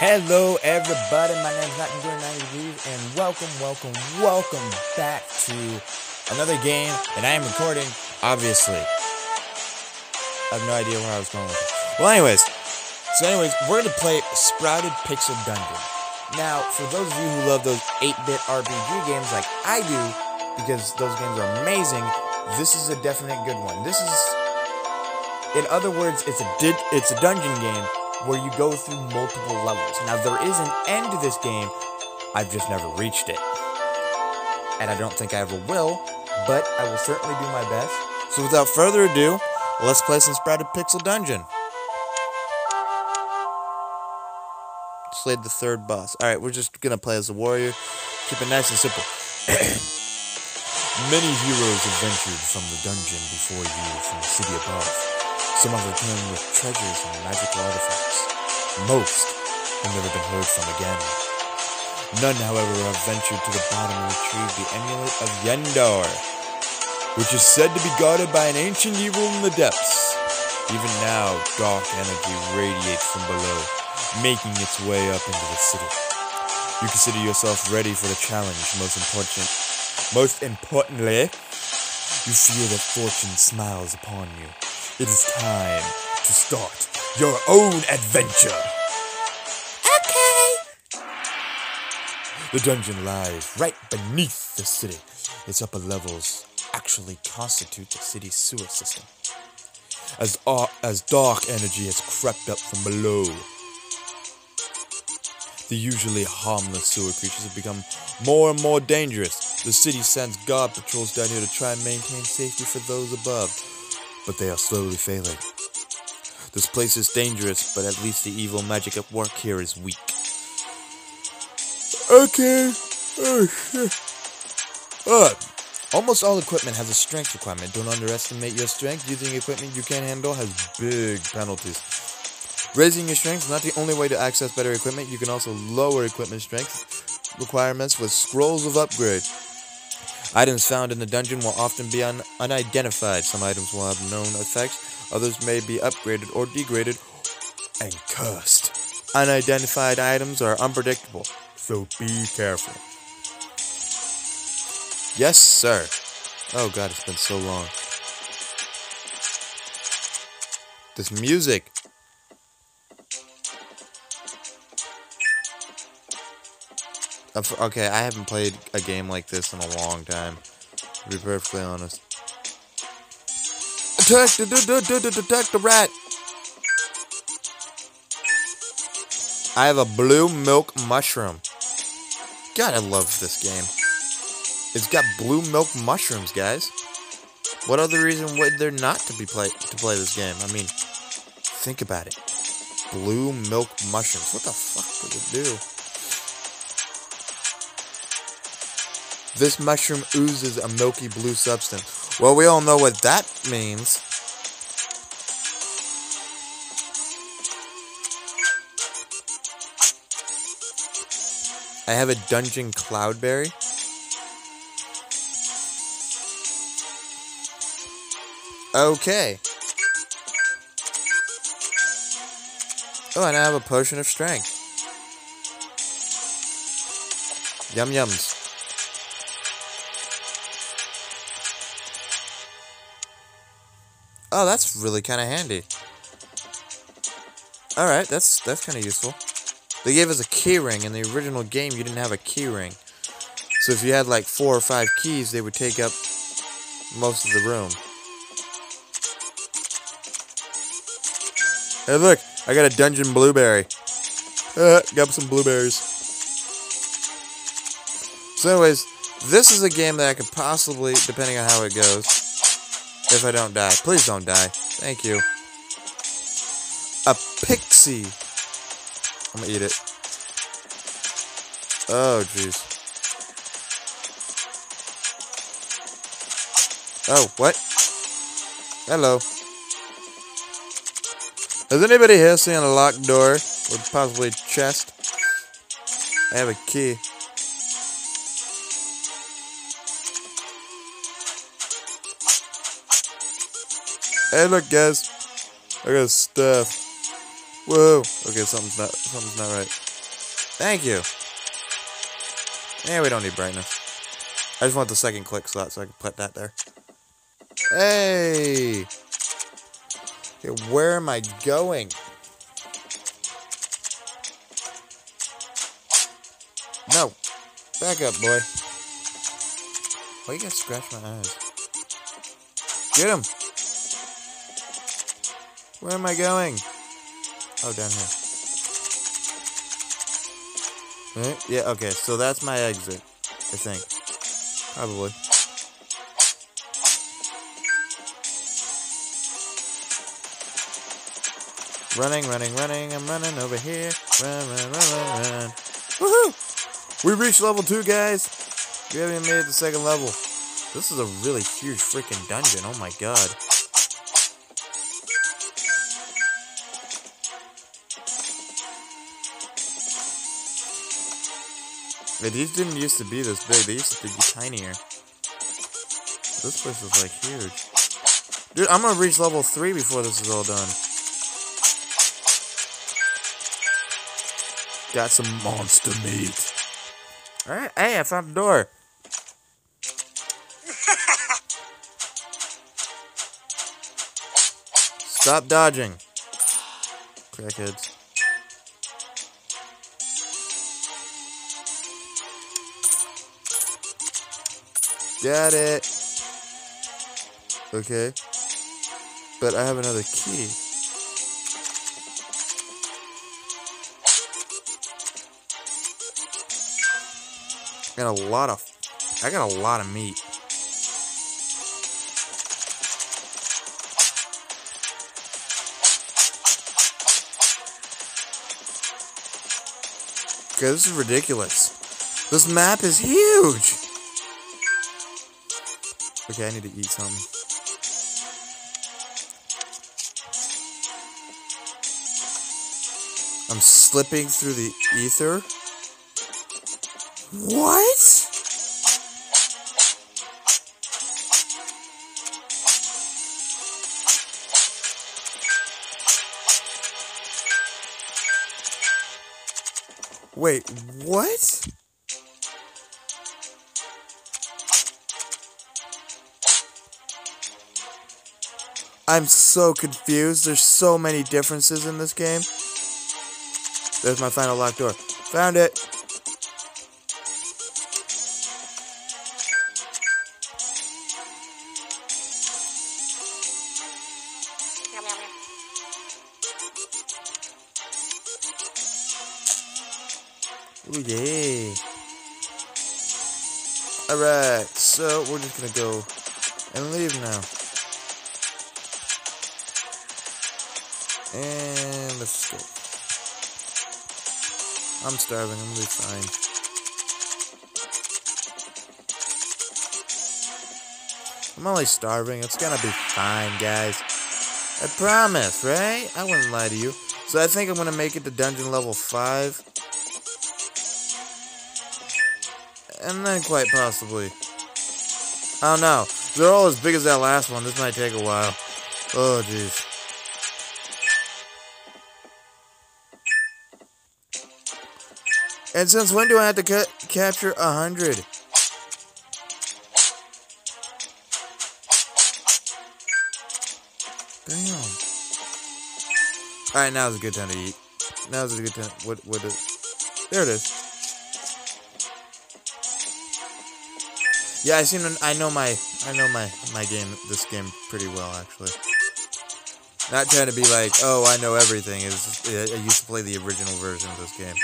Hello, everybody. My name is from 90 Degrees, and welcome, welcome, welcome back to another game. And I am recording, obviously. I have no idea where I was going with it. Well, anyways, so anyways, we're gonna play Sprouted Pixel Dungeon. Now, for those of you who love those 8-bit RPG games like I do, because those games are amazing, this is a definite good one. This is, in other words, it's a di- it's a dungeon game where you go through multiple levels. Now, there is an end to this game. I've just never reached it, and I don't think I ever will. But I will certainly do my best. So, without further ado, let's play some Sprouted Pixel Dungeon. Slayed the third boss. All right, we're just gonna play as a warrior. Keep it nice and simple. Many heroes have ventured from the dungeon before you from the city above. Some have returned with treasures and magical artifacts. Most have never been heard from again. None, however, have ventured to the bottom and retrieved the amulet of Yendor, which is said to be guarded by an ancient evil in the depths. Even now, dark energy radiates from below, making its way up into the city. You consider yourself ready for the challenge. Most important, most importantly, you feel that fortune smiles upon you. It is time to start your own adventure. Okay. The dungeon lies right beneath the city. Its upper levels actually constitute the city's sewer system. As, as dark energy has crept up from below, the usually harmless sewer creatures have become more and more dangerous. The city sends guard patrols down here to try and maintain safety for those above, but they are slowly failing. This place is dangerous, but at least the evil magic at work here is weak. Okay. Oh, shit. Uh, almost all equipment has a strength requirement. Don't underestimate your strength. Using equipment you can't handle has big penalties. Raising your strength is not the only way to access better equipment. You can also lower equipment strength requirements with scrolls of upgrade. Items found in the dungeon will often be un- unidentified. Some items will have known effects, others may be upgraded or degraded and cursed. Unidentified items are unpredictable, so be careful. Yes, sir. Oh god, it's been so long. This music. Okay, I haven't played a game like this in a long time. To be perfectly honest. Attack the, attack the rat! I have a blue milk mushroom. God, I love this game. It's got blue milk mushrooms, guys. What other reason would there not to be play to play this game? I mean, think about it. Blue milk mushrooms. What the fuck does it do? This mushroom oozes a milky blue substance. Well, we all know what that means. I have a dungeon cloudberry. Okay. Oh, and I have a potion of strength. Yum yums. Oh, that's really kind of handy. All right, that's that's kind of useful. They gave us a key ring in the original game. You didn't have a key ring, so if you had like four or five keys, they would take up most of the room. Hey, look! I got a dungeon blueberry. Uh, got some blueberries. So, anyways, this is a game that I could possibly, depending on how it goes, if I don't die. Please don't die. Thank you. A pixie. I'm gonna eat it. Oh, jeez. Oh, what? Hello. Has anybody here seen a locked door with possibly a chest? I have a key. Hey, look, guys. I got stuff. Whoa. Okay, something's not something's not right. Thank you. Yeah, we don't need brightness. I just want the second click slot so I can put that there. Hey! Okay, where am I going? No. Back up, boy. Why you gotta scratch my eyes? Get him! Where am I going? Oh, down here. Right? Yeah, okay, so that's my exit, I think. Probably. Running, running, running, I'm running over here. Run, run, run, run, run. Woohoo! We reached level 2, guys! We haven't even made it to second level. This is a really huge freaking dungeon, oh my god. Yeah, these didn't used to be this big. They used to be tinier. This place is like huge. Dude, I'm gonna reach level 3 before this is all done. Got some monster meat. Alright, hey, I found the door. Stop dodging. Crackheads. Got it. Okay. But I have another key. I got a lot of I got a lot of meat. Okay, this is ridiculous. This map is huge. Okay, I need to eat something. I'm slipping through the ether. What? Wait, what? I'm so confused. There's so many differences in this game. There's my final locked door. Found it. Ooh, yeah. Alright, so we're just gonna go and leave now. And let's go. I'm starving, I'm gonna be fine. I'm only starving, it's gonna be fine, guys. I promise, right? I wouldn't lie to you. So I think I'm gonna make it to dungeon level 5. And then quite possibly. Oh, I don't know. They're all as big as that last one. This might take a while. Oh, jeez. And since when do I have to ca capture a hundred? Damn. Alright, now's a good time to eat. Now's a good time. What, what is... There it is. Yeah, I seem to, I know my, I know my, my game, this game pretty well, actually. Not trying to be like, oh, I know everything. Is I used to play the original version of this game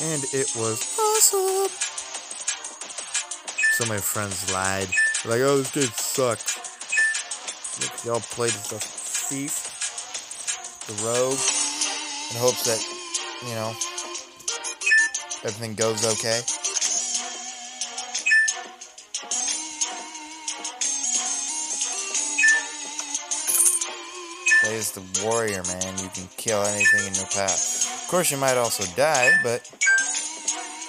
and it was awesome. So my friends lied. They're like, oh, this game sucks. Y'all played the thief, the rogue, in hopes that, you know, everything goes okay. Play as the warrior, man. You can kill anything in your path. Of course, you might also die, but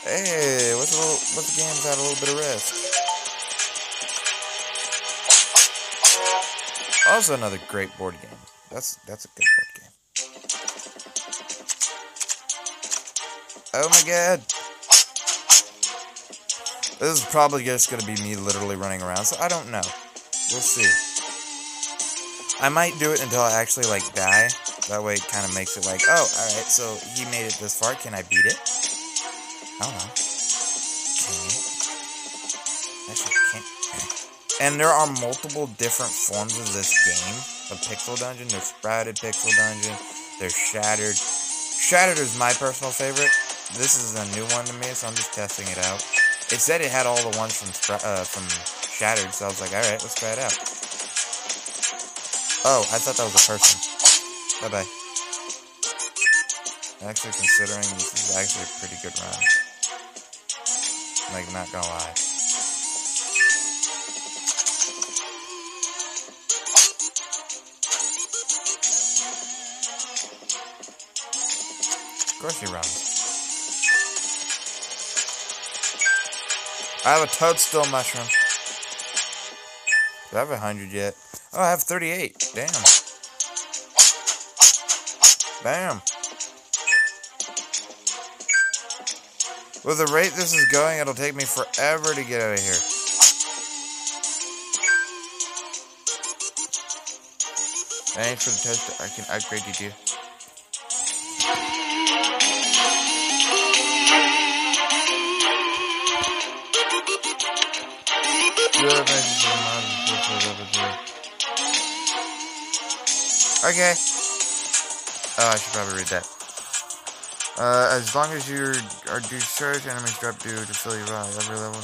Hey, what's a little, what's the game without a little bit of risk? Also, another great board game. That's that's a good board game. Oh my god. This is probably just gonna be me literally running around, so I don't know. We'll see. I might do it until I actually, like, die. That way it kind of makes it like, oh, alright, so he made it this far. Can I beat it? I don't know. Okay. Actually, can't. And there are multiple different forms of this game. The Pixel Dungeon, there's Sprouted Pixel Dungeon, there's Shattered. Shattered is my personal favorite. This is a new one to me, so I'm just testing it out. It said it had all the ones from uh, from Shattered, so I was like, alright, let's try it out. Oh, I thought that was a person. Bye-bye. Actually, considering this is actually a pretty good run. Like, not gonna lie. Of course he runs. I have a toadstool mushroom. Do I have a hundred yet? Oh, I have 38. Damn. Bam. With the rate this is going, it'll take me forever to get out of here. Thanks for the test. I can upgrade you too. Okay. Oh, I should probably read that. Uh, as long as you are do search, enemies drop dew to fill you out every level.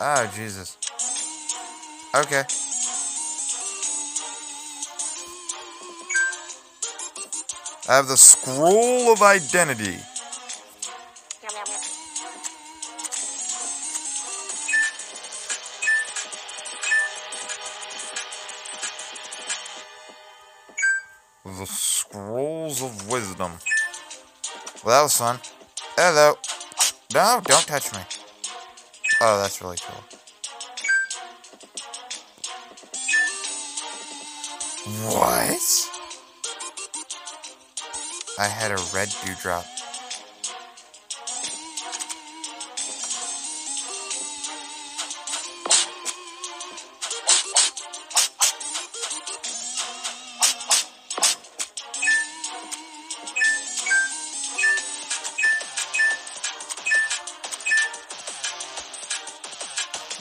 Oh, Jesus. Okay. I have the Scroll of Identify. Well, that was fun. Hello. No, don't touch me. Oh, that's really cool. What? I had a red dewdrop.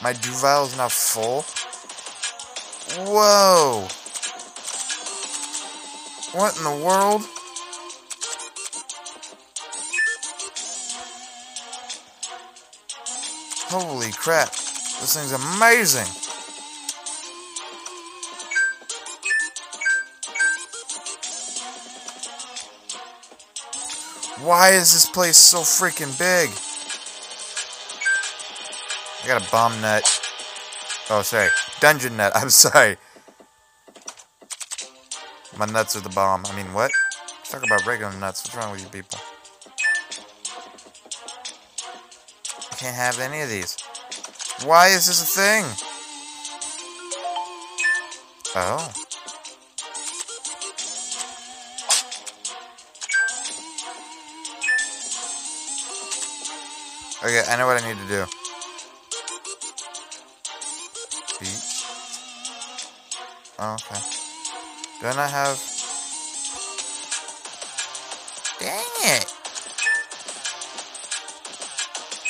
My dew vial is now full. Whoa! What in the world? Holy crap. This thing's amazing. Why is this place so freaking big? I got a bomb nut. Oh, sorry. Dungeon nut. I'm sorry. My nuts are the bomb. I mean, what? Let's talk about regular nuts. What's wrong with you people? I can't have any of these. Why is this a thing? Oh. Okay, I know what I need to do. Beat. Oh, okay. Don't I have... Dang it!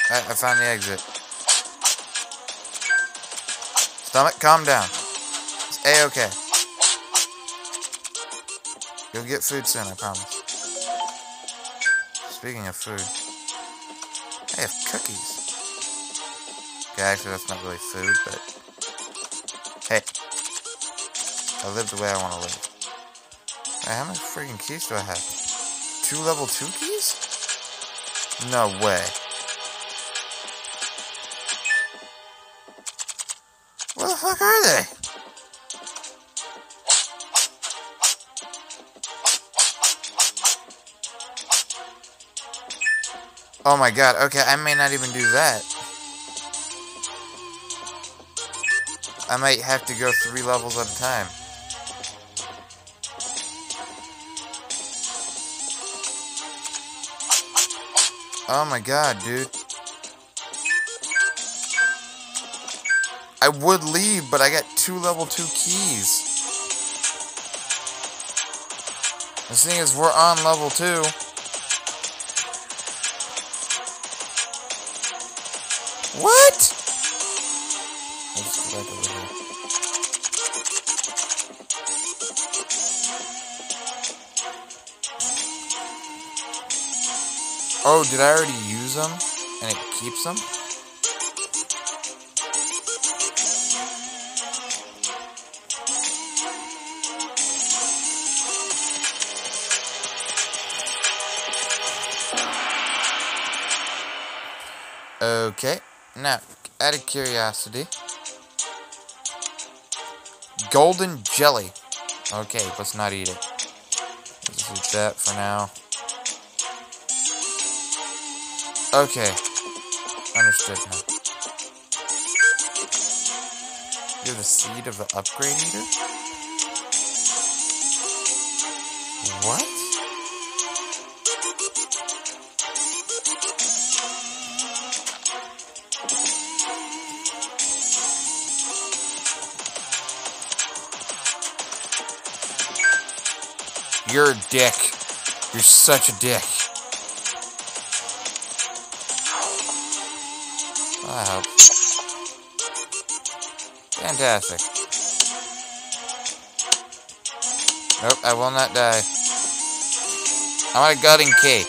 I, I found the exit. Stomach, calm down. It's a-okay. You'll get food soon, I promise. Speaking of food, I have cookies. Okay, actually, that's not really food, but I live the way I want to live. How many freaking keys do I have? Two level two keys? No way. Where the fuck are they? Oh my god, okay, I may not even do that. I might have to go three levels at a time. Oh my god, dude. I would leave, but I got two level 2 keys. The thing is, we're on level 2. What? Oh, did I already use them? And it keeps them? Okay, now, out of curiosity, golden jelly. Okay, let's not eat it. Let's eat that for now. Okay, understood now. You're the seed of the upgrade eater? What? You're a dick. You're such a dick. I hope. Fantastic. Nope, I will not die. I want a gutting key.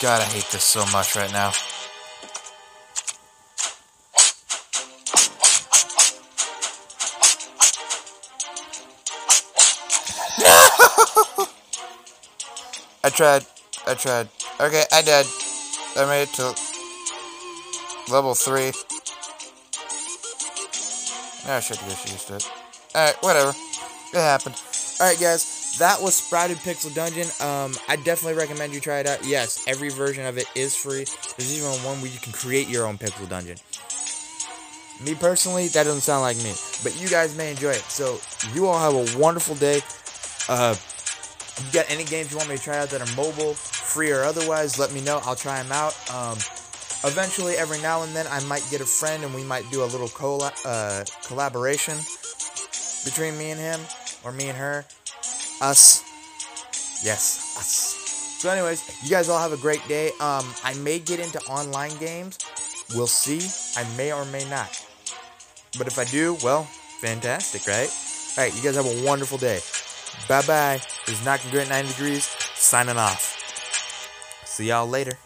God, I hate this so much right now. I tried. I tried. Okay, I did. I made it to level 3. I should get used to it. Alright, whatever. It happened. Alright, guys that was Sprouted Pixel Dungeon. Um, I definitely recommend you try it out. Yes, every version of it is free. There's even one where you can create your own Pixel Dungeon. Me personally, that doesn't sound like me, but you guys may enjoy it. So you all have a wonderful day. Uh, you got any games you want me to try out that are mobile, free or otherwise? Let me know. I'll try them out. Um, eventually, every now and then, I might get a friend and we might do a little colla- uh, collaboration between me and him or me and her. Us. Yes, us. So, anyways, you guys all have a great day. Um, I may get into online games. We'll see. I may or may not. But if I do, well, fantastic, right? All right, you guys have a wonderful day. Bye bye. This is NottCongruent 90 Degrees, signing off. See y'all later.